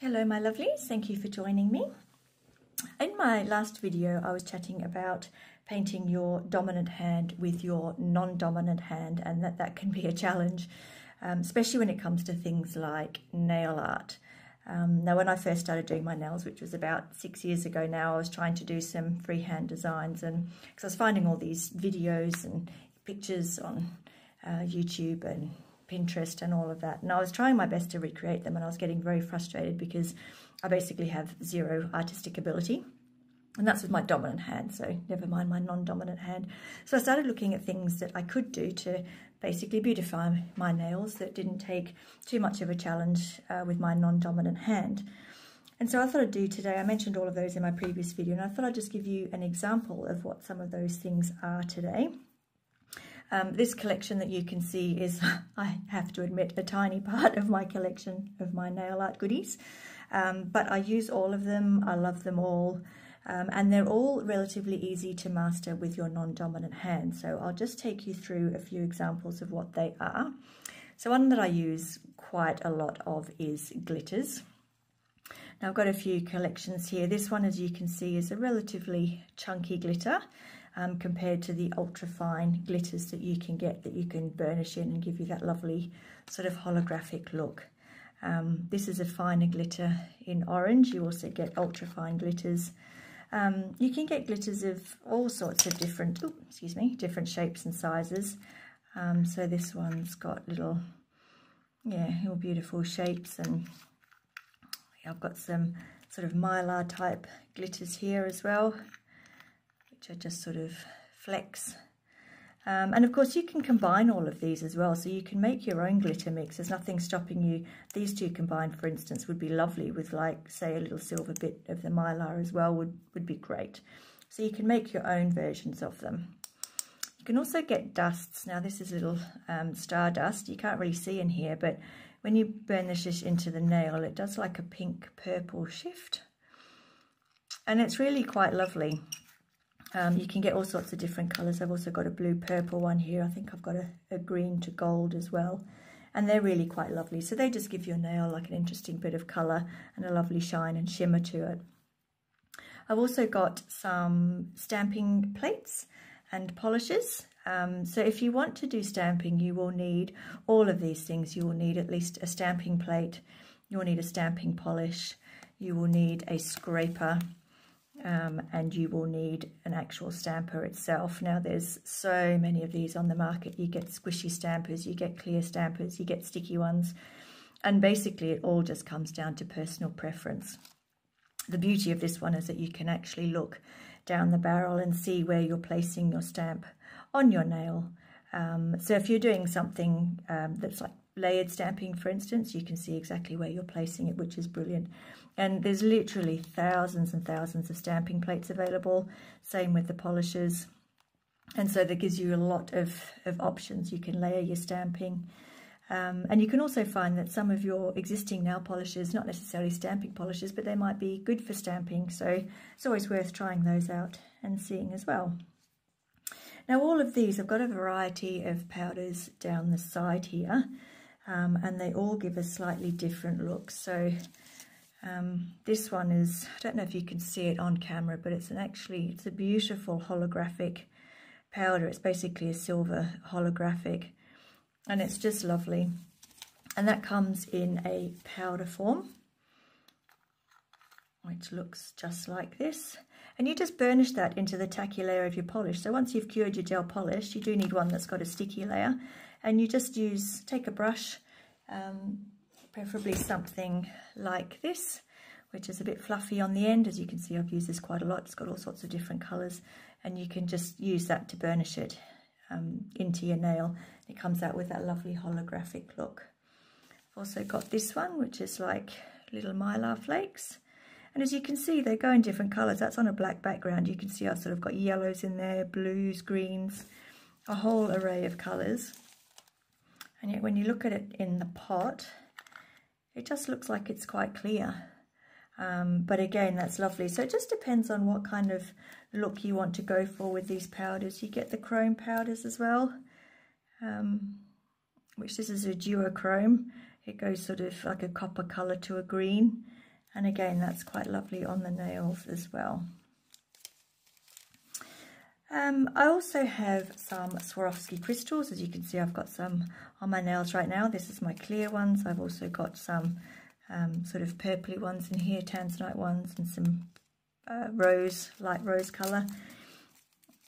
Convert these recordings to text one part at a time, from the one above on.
Hello my lovelies, thank you for joining me. In my last video I was chatting about painting your dominant hand with your non-dominant hand and that that can be a challenge, um, especially when it comes to things like nail art. Um, now when I first started doing my nails, which was about six years ago now, I was trying to do some freehand designs and because I was finding all these videos and pictures on uh, YouTube and Pinterest and all of that. And I was trying my best to recreate them and I was getting very frustrated because I basically have zero artistic ability. And that's with my dominant hand, so never mind my non-dominant hand. So I started looking at things that I could do to basically beautify my nails that didn't take too much of a challenge uh, with my non-dominant hand. And so I thought I'd do today, I mentioned all of those in my previous video, and I thought I'd just give you an example of what some of those things are today. Um, this collection that you can see is, I have to admit, a tiny part of my collection of my nail art goodies. Um, but I use all of them, I love them all, um, and they're all relatively easy to master with your non-dominant hand. So I'll just take you through a few examples of what they are. So one that I use quite a lot of is glitters. Now I've got a few collections here. This one, as you can see, is a relatively chunky glitter um, compared to the ultra fine glitters that you can get that you can burnish in and give you that lovely sort of holographic look. Um, this is a finer glitter in orange. You also get ultra fine glitters. Um, you can get glitters of all sorts of different, ooh, excuse me, different shapes and sizes. Um, so this one's got little, yeah, little beautiful shapes and I've got some sort of mylar type glitters here as well which are just sort of flecks. Um, and of course you can combine all of these as well, so you can make your own glitter mix. There's nothing stopping you. These two combined, for instance, would be lovely with like, say, a little silver bit of the mylar as well would, would be great. So you can make your own versions of them. You can also get dusts. Now this is a little um, star dust. You can't really see in here, but when you burn this into the nail, it does like a pink purple shift. And it's really quite lovely. Um, you can get all sorts of different colours. I've also got a blue purple one here. I think I've got a, a, green to gold as well. And they're really quite lovely. So they just give your nail like an interesting bit of colour and a lovely shine and shimmer to it. I've also got some stamping plates and polishes. Um, so if you want to do stamping, you will need all of these things. You will need at least a stamping plate. You will need a stamping polish. You will need a scraper um, and you will need an actual stamper itself. Now there's so many of these on the market. You get squishy stampers, you get clear stampers, you get sticky ones, and basically it all just comes down to personal preference. The beauty of this one is that you can actually look down the barrel and see where you're placing your stamp on your nail. Um, so if you're doing something um, that's like layered stamping, for instance, you can see exactly where you're placing it, which is brilliant. And there's literally thousands and thousands of stamping plates available. Same with the polishers. And so that gives you a lot of, of options. You can layer your stamping. Um, and you can also find that some of your existing nail polishes, not necessarily stamping polishes, but they might be good for stamping. So it's always worth trying those out and seeing as well. Now all of these, I've got a variety of powders down the side here, um, and they all give a slightly different look. So um, this one is, I don't know if you can see it on camera, but it's an actually, it's a beautiful holographic powder. It's basically a silver holographic and it's just lovely. And that comes in a powder form, which looks just like this. And you just burnish that into the tacky layer of your polish. So once you've cured your gel polish, you do need one that's got a sticky layer. And you just use, take a brush, um, preferably something like this, which is a bit fluffy on the end. As you can see, I've used this quite a lot. It's got all sorts of different colours, and you can just use that to burnish it um, into your nail. It comes out with that lovely holographic look. I've also got this one, which is like little mylar flakes. And as you can see, they go in different colours. That's on a black background. You can see I've sort of got yellows in there, blues, greens, a whole array of colours. And yet when you look at it in the pot, it just looks like it's quite clear. Um, but again, that's lovely. So it just depends on what kind of look you want to go for with these powders. You get the chrome powders as well, um, which this is a duochrome. It goes sort of like a copper colour to a green. And again, that's quite lovely on the nails as well. Um, I also have some Swarovski crystals. As you can see, I've got some on my nails right now. This is my clear ones. I've also got some um, sort of purpley ones in here, tanzanite ones, and some uh, rose, light rose colour.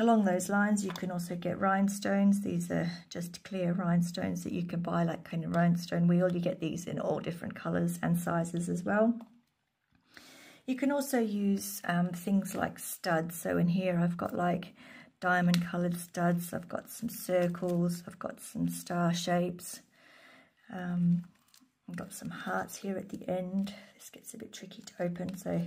Along those lines, you can also get rhinestones. These are just clear rhinestones that you can buy, like kind of rhinestone wheel. You get these in all different colours and sizes as well. You can also use um, things like studs. So in here I've got like diamond coloured studs. I've got some circles. I've got some star shapes. Um, I've got some hearts here at the end. This gets a bit tricky to open. So,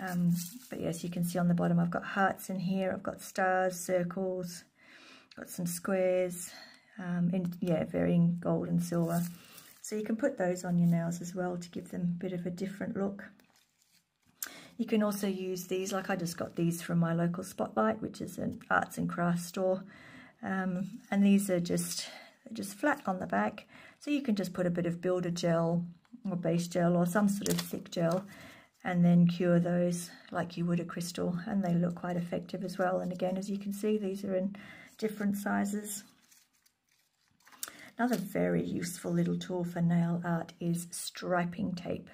um, but yes, you can see on the bottom I've got hearts in here. I've got stars, circles. Got some squares. Um, in yeah, varying gold and silver. So you can put those on your nails as well to give them a bit of a different look. You can also use these, like I just got these from my local Spotlight, which is an arts and crafts store. Um, and these are just, just flat on the back. So you can just put a bit of builder gel or base gel or some sort of thick gel and then cure those like you would a crystal and they look quite effective as well. And again, as you can see, these are in different sizes. Another very useful little tool for nail art is striping tape.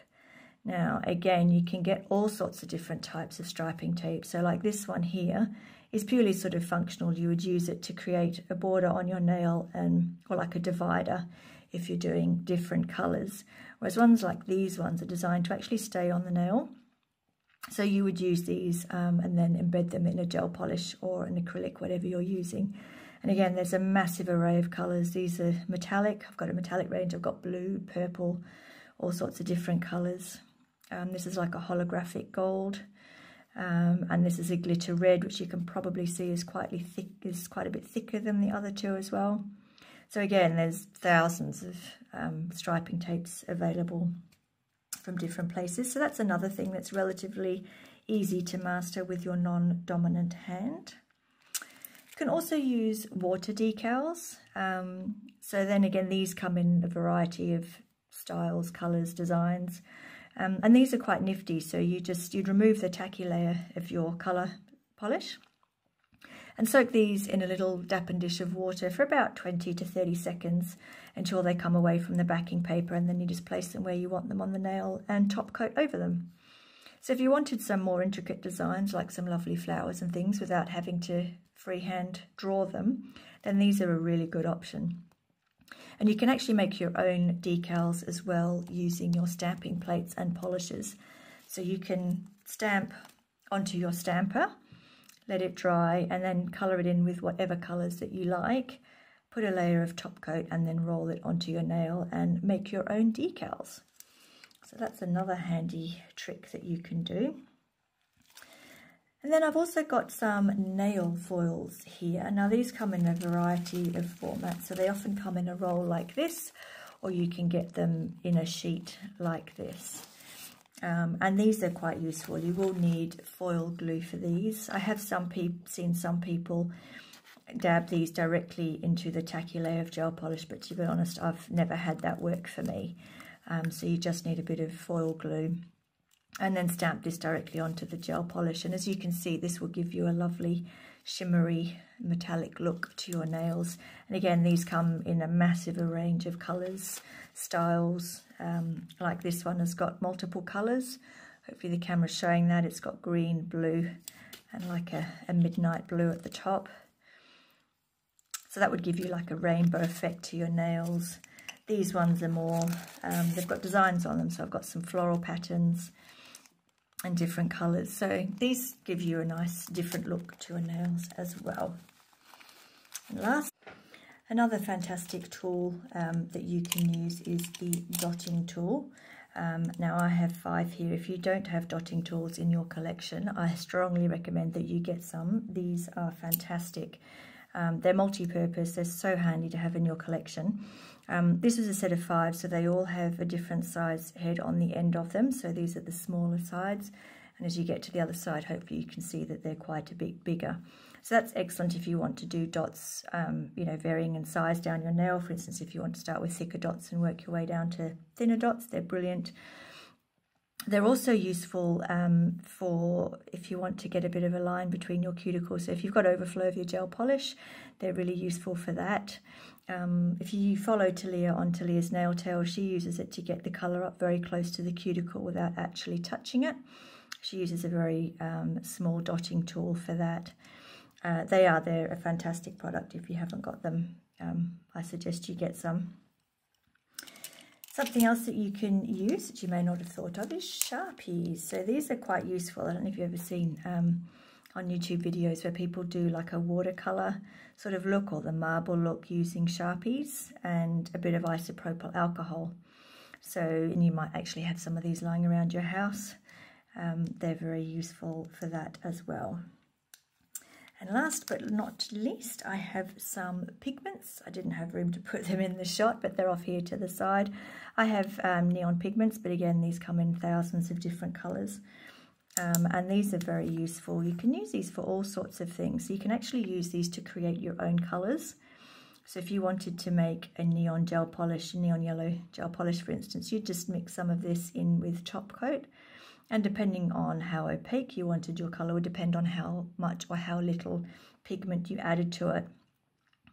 Now, again, you can get all sorts of different types of striping tape. So like this one here is purely sort of functional. You would use it to create a border on your nail and or like a divider if you're doing different colours. Whereas ones like these ones are designed to actually stay on the nail. So you would use these um, and then embed them in a gel polish or an acrylic, whatever you're using. And again, there's a massive array of colours. These are metallic. I've got a metallic range. I've got blue, purple, all sorts of different colours. Um, this is like a holographic gold. Um, and this is a glitter red, which you can probably see is quite thick, is quite a bit thicker than the other two as well. So again, there's thousands of um, striping tapes available from different places. So that's another thing that's relatively easy to master with your non-dominant hand. You can also use water decals. Um, so then again, these come in a variety of styles, colours, designs. Um, and these are quite nifty, so you just, you'd remove the tacky layer of your colour polish and soak these in a little dappen dish of water for about 20 to 30 seconds until they come away from the backing paper and then you just place them where you want them on the nail and top coat over them. So if you wanted some more intricate designs like some lovely flowers and things without having to freehand draw them, then these are a really good option. And you can actually make your own decals as well using your stamping plates and polishes. So you can stamp onto your stamper, let it dry, and then colour it in with whatever colours that you like. Put a layer of top coat and then roll it onto your nail and make your own decals. So that's another handy trick that you can do. And then I've also got some nail foils here. Now these come in a variety of formats. So they often come in a roll like this, or you can get them in a sheet like this. Um, and these are quite useful. You will need foil glue for these. I have some people seen some people dab these directly into the tacky layer of gel polish, but to be honest, I've never had that work for me. Um, so you just need a bit of foil glue and then stamp this directly onto the gel polish. And as you can see, this will give you a lovely shimmery metallic look to your nails. And again, these come in a massive range of colours, styles. Um, like this one has got multiple colours. Hopefully the camera's showing that. It's got green, blue, and like a, a midnight blue at the top. So that would give you like a rainbow effect to your nails. These ones are more, um, they've got designs on them. So I've got some floral patterns and different colours. So these give you a nice different look to your nails as well. And last, another fantastic tool um, that you can use is the dotting tool. Um, now I have five here. If you don't have dotting tools in your collection, I strongly recommend that you get some. These are fantastic. Um, they're multi-purpose. They're so handy to have in your collection. Um, this is a set of five, so they all have a different size head on the end of them. So these are the smaller sides. And as you get to the other side, hopefully you can see that they're quite a bit bigger. So that's excellent if you want to do dots, um, you know, varying in size down your nail. For instance, if you want to start with thicker dots and work your way down to thinner dots, they're brilliant. They're also useful um, for if you want to get a bit of a line between your cuticles. So if you've got overflow of your gel polish, they're really useful for that. Um, if you follow Talia on Talia's nail tail, she uses it to get the colour up very close to the cuticle without actually touching it. She uses a very um, small dotting tool for that. Uh, they are they're a fantastic product if you haven't got them. Um, I suggest you get some. Something else that you can use that you may not have thought of is Sharpies. So these are quite useful. I don't know if you've ever seen um, on YouTube videos where people do like a watercolour sort of look or the marble look using Sharpies and a bit of isopropyl alcohol. So, and you might actually have some of these lying around your house. Um, they're very useful for that as well. And last but not least, I have some pigments. I didn't have room to put them in the shot, but they're off here to the side. I have um, neon pigments, but again, these come in thousands of different colours. Um, and these are very useful. You can use these for all sorts of things. You can actually use these to create your own colours. So if you wanted to make a neon gel polish, neon yellow gel polish, for instance, you'd just mix some of this in with top coat and depending on how opaque you wanted your colour would depend on how much or how little pigment you added to it.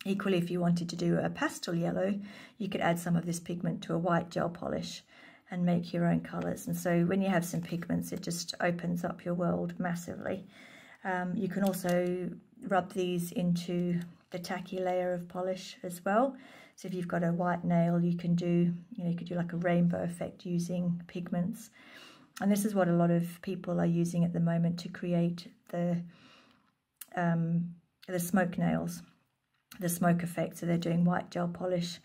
Equally, if you wanted to do a pastel yellow, you could add some of this pigment to a white gel polish and make your own colours. And so when you have some pigments, it just opens up your world massively. Um, you can also rub these into the tacky layer of polish as well. So if you've got a white nail, you can do, you know, you could do like a rainbow effect using pigments. And this is what a lot of people are using at the moment to create the um, the smoke nails, the smoke effect. So they're doing white gel polish,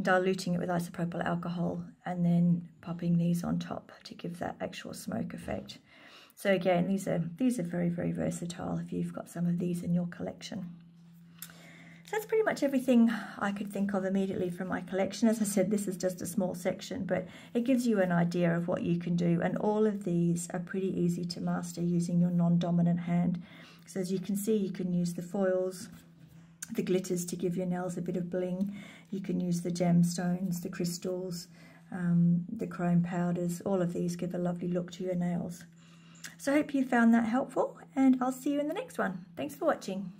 diluting it with isopropyl alcohol, and then popping these on top to give that actual smoke effect. So again, these are these are very very versatile if you've got some of these in your collection. So that's pretty much everything I could think of immediately from my collection. As I said, this is just a small section, but it gives you an idea of what you can do. And all of these are pretty easy to master using your non-dominant hand. So as you can see, you can use the foils, the glitters to give your nails a bit of bling. You can use the gemstones, the crystals, um, the chrome powders. All of these give a lovely look to your nails. So I hope you found that helpful and I'll see you in the next one. Thanks for watching.